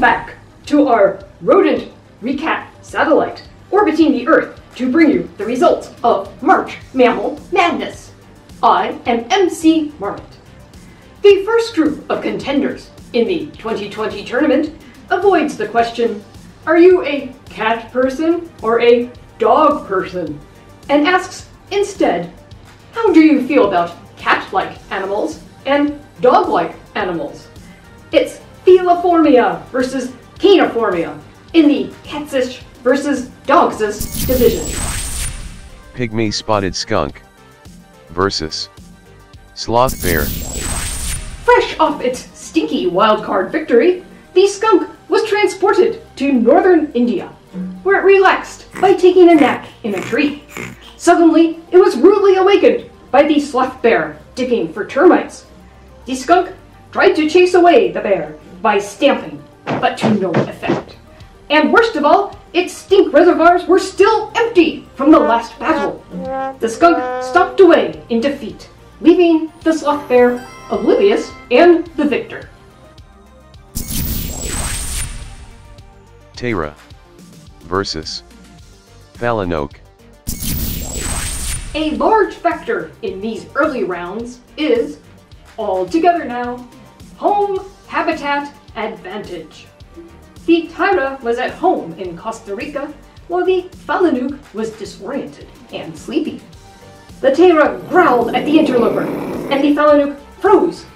back to our rodent recap satellite orbiting the Earth to bring you the results of March Mammal Madness. I am MC Marmot. The first group of contenders in the 2020 tournament avoids the question, are you a cat person or a dog person? And asks instead, how do you feel about cat-like animals and dog-like animals? It's Feliformia versus Caniformia in the catsish versus dogsish division. Pygmy spotted skunk versus sloth bear. Fresh off its stinky wildcard victory, the skunk was transported to northern India, where it relaxed by taking a nap in a tree. Suddenly, it was rudely awakened by the sloth bear digging for termites. The skunk tried to chase away the bear by stamping, but to no effect. And worst of all, its stink reservoirs were still empty from the last battle. The skunk stalked away in defeat, leaving the sloth bear oblivious and the victor. Tayra versus Falanouc. A large factor in these early rounds is, all together now, home habitat advantage. The Tayra was at home in Costa Rica, while the Falanouc was disoriented and sleepy. The Tayra growled at the interloper, and the Falanouc froze,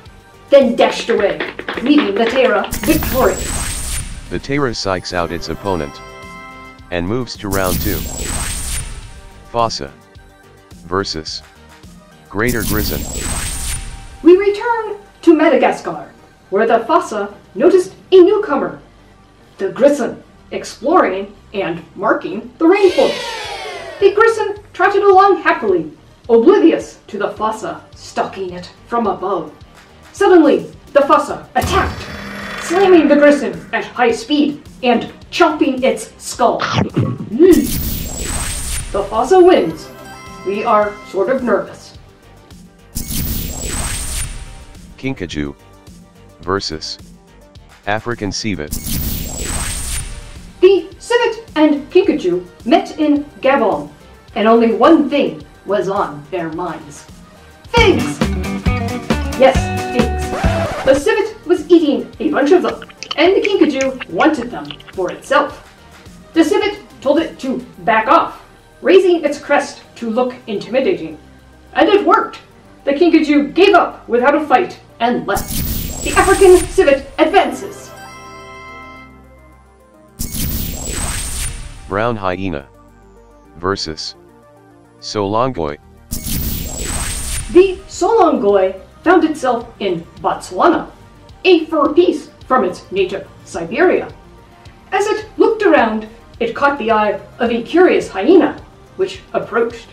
then dashed away, leaving the Tayra victorious. The Tayra psychs out its opponent and moves to round 2. Fossa versus Greater Grison. We return to Madagascar, where the Fossa noticed a newcomer, the Grison, exploring and marking the rainforest. The Grison trotted along happily, oblivious to the Fossa stalking it from above. Suddenly, the Fossa attacked, slamming the Grison at high speed and chopping its skull. Hmm. the Fossa wins. We are sort of nervous. Kinkajou versus African civet. The civet and Kinkajou met in Gabon, and only one thing was on their minds. Figs! Yes, figs. The civet was eating a bunch of them, and the Kinkajou wanted them for itself. The civet told it to back off, raising its crest to look intimidating. And it worked! The Kinkajou gave up without a fight and left. The African civet advances. Brown hyena versus Solongoi. The Solongoi found itself in Botswana, a fur piece from its native Siberia. As it looked around, it caught the eye of a curious hyena, which approached.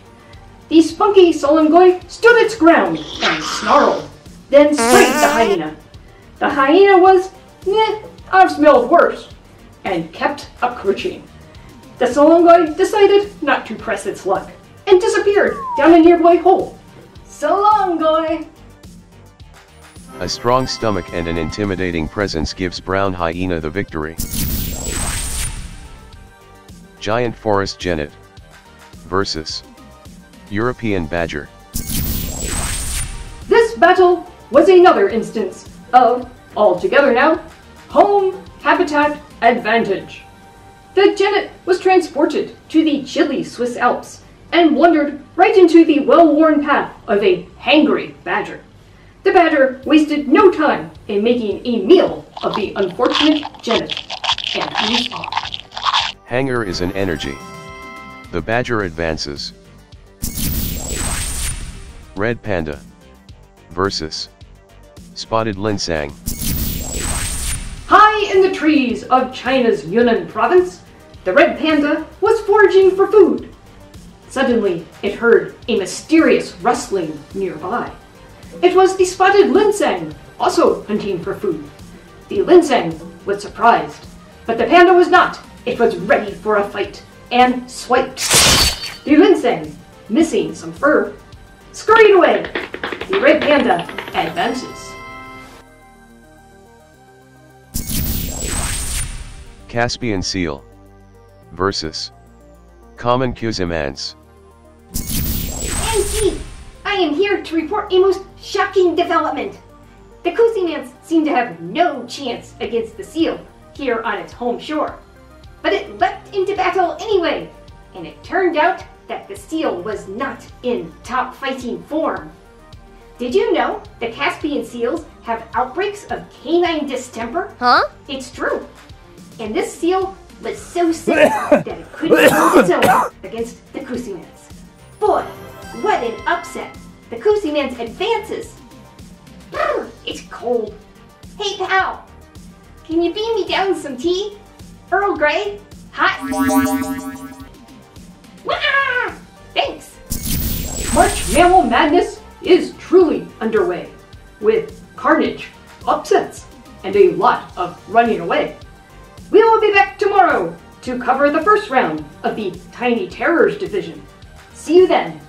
The spunky Solongoi stood its ground and snarled, then sprayed the hyena. The hyena was, eh, I've smelled worse, and kept approaching. The Solongoi decided not to press its luck, and disappeared down a nearby hole. Solongoi! A strong stomach and an intimidating presence gives brown hyena the victory. Giant forest genet versus European badger. This battle was another instance of, all together now, home habitat advantage. The Genet was transported to the chilly Swiss Alps and wandered right into the well-worn path of a hangry badger. The badger wasted no time in making a meal of the unfortunate Genet and moved on. Hanger is an energy. The badger advances. Red panda versus spotted linsang. High in the trees of China's Yunnan province, the red panda was foraging for food. Suddenly, it heard a mysterious rustling nearby. It was the spotted linsang, also hunting for food. The linsang was surprised, but the panda was not. It was ready for a fight and swiped. The linsang, missing some fur, scurried away. The red panda advances. Caspian Seal versus Common Cusimanse. MC, I am here to report a most shocking development. The Cusimanse seem to have no chance against the seal here on its home shore. But it leapt into battle anyway, and it turned out that the seal was not in top fighting form. Did you know the Caspian seals have outbreaks of canine distemper? Huh? It's true. And this seal was so sick that it couldn't hold its own against the Cusimanse. Boy, what an upset! The Cusimanse advances. Brr, it's cold. Hey pal, can you beam me down some tea? Earl Grey? Hot? Wah! Thanks. March Mammal Madness is truly underway, with carnage, upsets, and a lot of running away. We will be back tomorrow to cover the first round of the Tiny Terrors division. See you then!